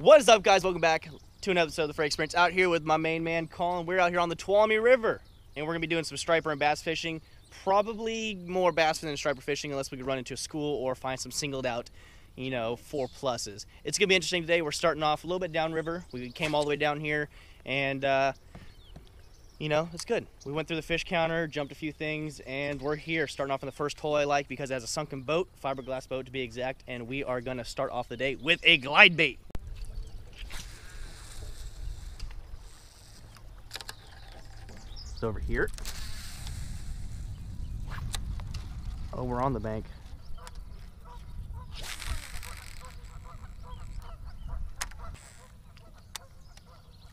What is up, guys? Welcome back to another episode of the Frey Experience. Out here with my main man, Collin. We're out here on the Tuolumne River, and we're gonna be doing some striper and bass fishing. Probably more bass than striper fishing, unless we could run into a school or find some singled out, you know, four pluses. It's gonna be interesting today. We're starting off a little bit downriver. We came all the way down here, and uh, you know, it's good. We went through the fish counter, jumped a few things, and we're here starting off on the first hole I like because it has a sunken boat, fiberglass boat to be exact, and we are gonna start off the day with a glide bait. It's over here. Oh, we're on the bank.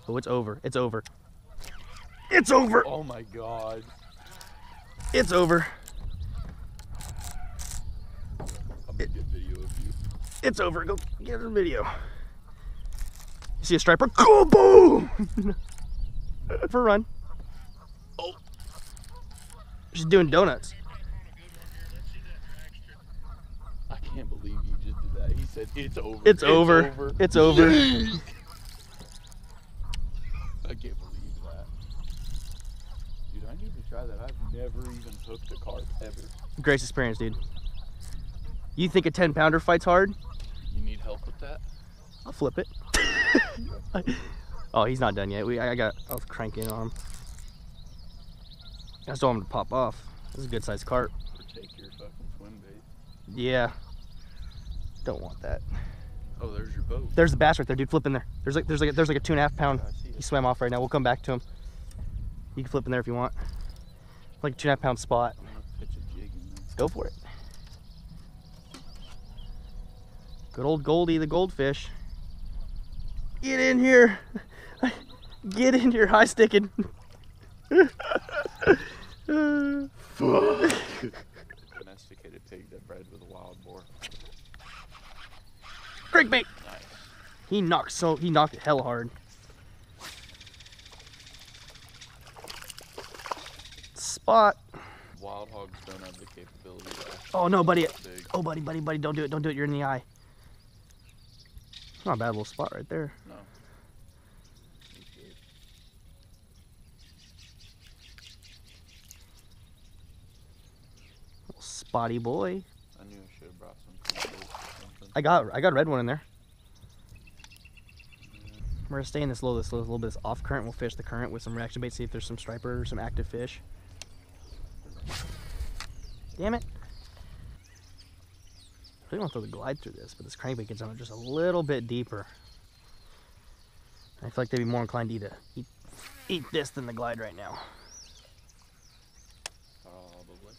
Oh, it's over. It's over. It's over. Oh my god. It's over. I'm gonna get video of you. It's over. Go get a video. You see a striper? Go boom! For a run. She's doing donuts. I can't believe you just did that. He said it's over. It's, over. It's over. I can't believe that. Dude, I need to try that. I've never even hooked a carp ever. Grace experience, dude. You think a 10 pounder fight's hard? You need help with that? I'll flip it. oh, he's not done yet. We, I got, I'll crank in on him. I just don't want him to pop off. This is a good sized carp. Or take your fucking swim bait. Yeah. Don't want that. Oh, there's your boat. There's the bass right there, dude. Flip in there. There's like, there's like, a, there's like a two and a half pound. He swam off right now. We'll come back to him. You can flip in there if you want. Like a two and a half pound spot. I'm pitch a jig in there. Let's go for it. Good old Goldie, the goldfish. Get in here. Get in here, high sticking. Domesticated pig that bred with a wild boar. Crankbait. Nice. He knocked so he knocked it hell hard. Spot. Wild hogs don't have the capability to Oh no, buddy. Oh buddy, buddy, buddy, don't do it. Don't do it. You're in the eye. Not a bad little spot right there. No. He's good. Little spotty boy. I knew I should have brought some clean bait or something. I got I got a red one in there. We're gonna stay in this little this little, little bit of off current. We'll fish the current with some reaction bait, see if there's some striper or some active fish. Damn it. I really want to throw the glide through this, but this crankbait gets on it just a little bit deeper. I feel like they'd be more inclined to eat, a, eat, eat this than the glide right now. Probably.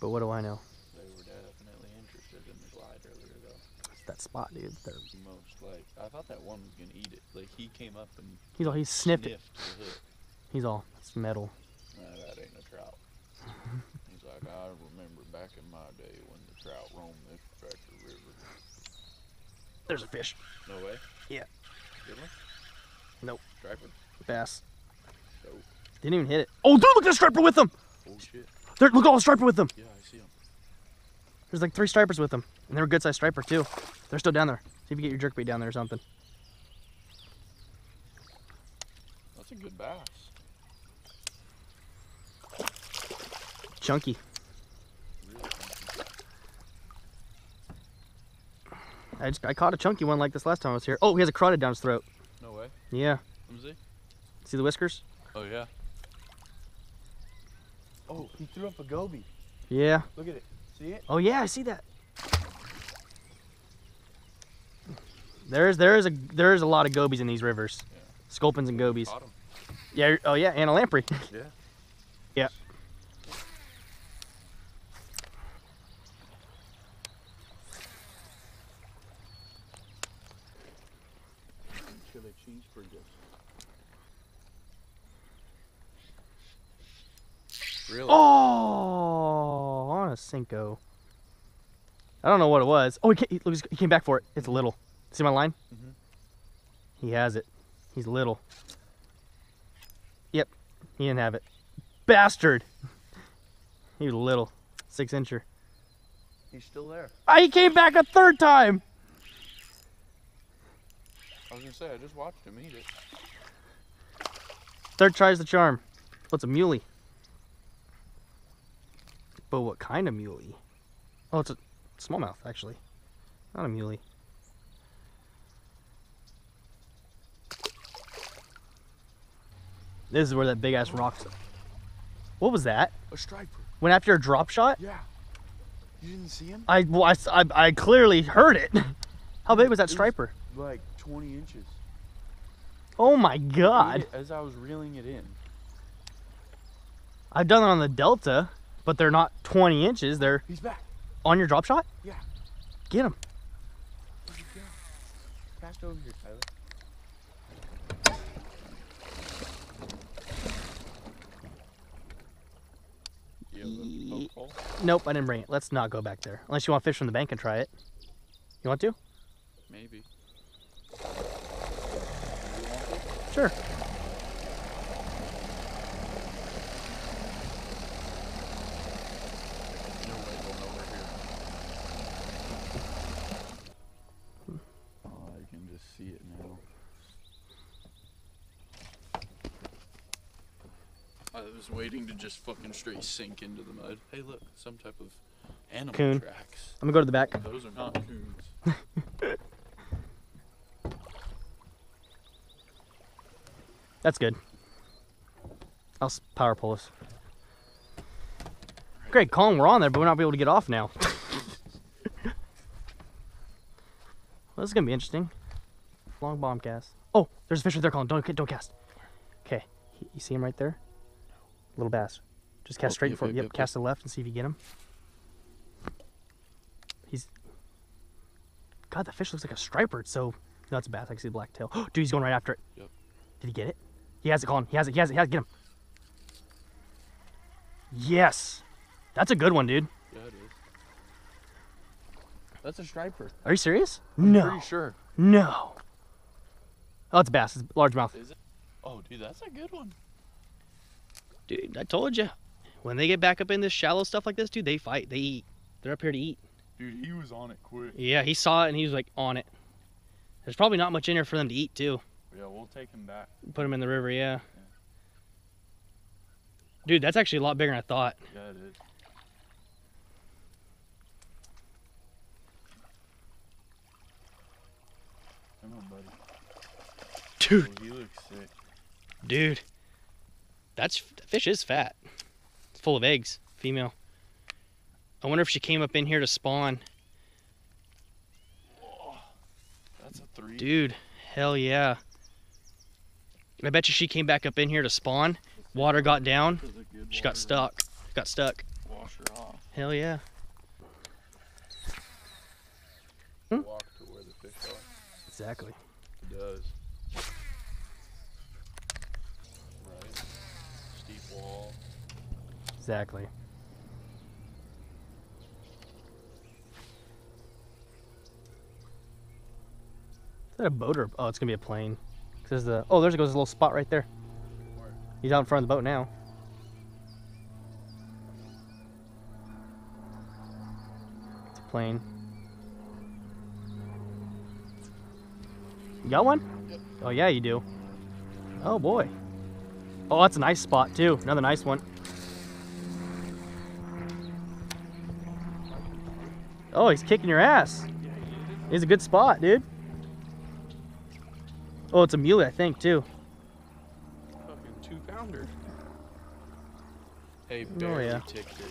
But what do I know? They were definitely interested in the glide earlier, though. It's that spot, dude. They're, Most like, I thought that one was gonna eat it. Like he came up and he's all he sniffed sniffed the hook. He's all it's metal. Nah, that ain't a trout. He's like, I remember back in my day when the trout roamed this stretch of river. There's a fish. No way. Yeah. Good one. Nope. Striper. Bass. Dope. Didn't even hit it. Oh, dude, look at the striper with them. Oh shit. There, look at all the striper with them. Yeah, I see them. There's like three stripers with them, and they were good sized striper too. They're still down there. See if you get your jerkbait down there or something. That's a good bass. Chunky. Really chunky. I just I caught a chunky one like this last time I was here. Oh, he has a crawdad down his throat. No way. Yeah. Let me see. See the whiskers? Oh yeah. Oh, he threw up a goby. Yeah. Look at it. See it? Oh yeah, I see that. There's there is a there is a lot of gobies in these rivers. Yeah. Sculpins and gobies. Yeah. Oh yeah, and a lamprey. Yeah. Yeah. Chili. Really? Oh, on a Senko. I don't know what it was. Oh, he came, he, he came back for it. It's little. See my line? Mhm. He has it. He's little. Yep, he didn't have it. Bastard. He was little. Six incher. He's still there. Ah, he came back a third time. I was gonna say I just watched him eat it. Third tries the charm. What's a muley? But what kind of muley? Oh, it's a smallmouth, actually. Not a muley. This is where that big ass rock's. What was that? A striper. Went after a drop shot? Yeah. You didn't see him? I, well, I, I- I clearly heard it. How big was that It was- striper? Like 20 inches. Oh my god. As I was reeling it in. I've done it on the Delta, but they're not 20 inches. They're He's back. on your drop shot? Yeah. Get him. Where'd he go? Passed over here, Tyler. You have a poke hole? Nope, I didn't bring it. Let's not go back there. Unless you want to fish from the bank and try it. You want to? Maybe. Sure. No way going over here. Oh, I can just see it now. I was waiting to just fucking straight sink into the mud. Hey, look, some type of animal Coon. tracks. I'm gonna go to the back. Those are not oh. coons. That's good. I'll power pull us. Great, Collin, we're on there, but we're not be able to get off now. well, this is gonna be interesting. Long bomb cast. Oh, there's a fish right there, Collin. Don't don't cast. Okay, you see him right there? Little bass. Just cast Oh, straight yep, for yep, yep. yep, Cast to the left and see if you get him. He's. God, that fish looks like a striper. It's so. No, it's a bass. I can see the black tail. Dude, he's going right after it. Yep. Did he get it? He has it, Collin. He has it. He has it. He has it. Get him. Yes. That's a good one, dude. Yeah, it is. That's a striper. Are you serious? I'm no. Pretty sure. No. Oh, it's a bass. It's largemouth. Is it? Oh, dude, that's a good one. Dude, I told you. When they get back up in this shallow stuff like this, dude, they fight. They eat. They're up here to eat. Dude, he was on it quick. Yeah, he saw it and he was like on it. There's probably not much in there for them to eat too. Yeah, we'll take him back. Put them in the river, yeah. Dude, that's actually a lot bigger than I thought. Yeah, it is. Come on, buddy. Dude, Oh, he looks sick. dude. That's that fish is fat. It's full of eggs, female. I wonder if she came up in here to spawn. Oh, that's a three. Dude, hell yeah. I bet you she came back up in here to spawn. Water got down. That's a good She got stuck. Got stuck. Wash her off. Hell yeah. Hmm? Walk to where the fish are. Exactly. It does. Exactly. Is that a boat or oh it's gonna be a plane. 'Cause there's the oh there's goes a little spot right there. He's out in front of the boat now. It's a plane. You got one? Yep. Oh yeah you do. Oh boy. Oh that's a nice spot too. Another nice one. Oh, he's kicking your ass. Yeah. He's a good spot, dude. Oh, it's a muley, I think, too. Fucking two pounder. Hey, Oh, barely yeah. ticked it.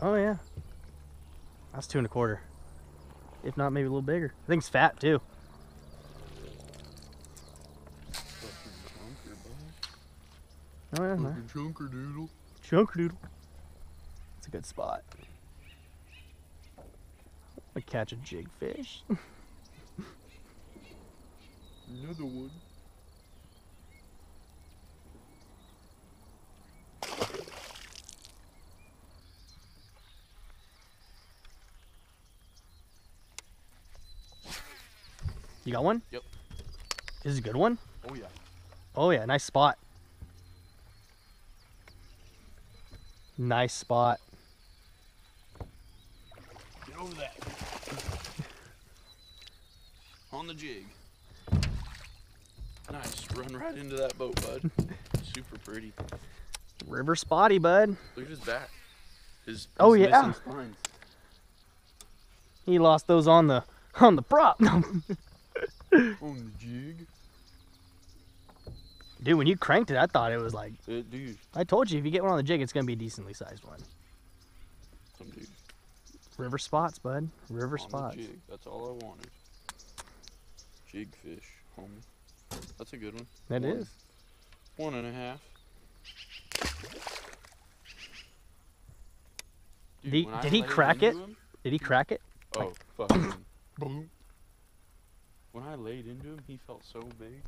Oh, yeah. That's two and a quarter. If not, maybe a little bigger. I think it's fat, too. Fucking chunker, bud. Oh, yeah. nice. Chunker doodle. Chunk doodle. It's a good spot. I catch a jig fish. Another one. You got one? Yep. This is a good one? Oh yeah. Oh, yeah. Nice spot. Nice spot. Get over that. On the jig. Nice. Run right into that boat, bud. Super pretty. River spotty, bud. Look at his back. His, Oh, yeah. spines. He lost those on the on the prop. On the jig. Dude, when you cranked it, I thought it was like It, dude. I told you if you get one on the jig, it's gonna be a decently sized one. Some dude. River spots, bud. River on spots. Jig. That's all I wanted. Jig fish, homie. That's a good one. That One. is. One and a half. Did he- did he crack it? him- Did he crack it? oh, fucking boom. When I laid into him, he felt so big.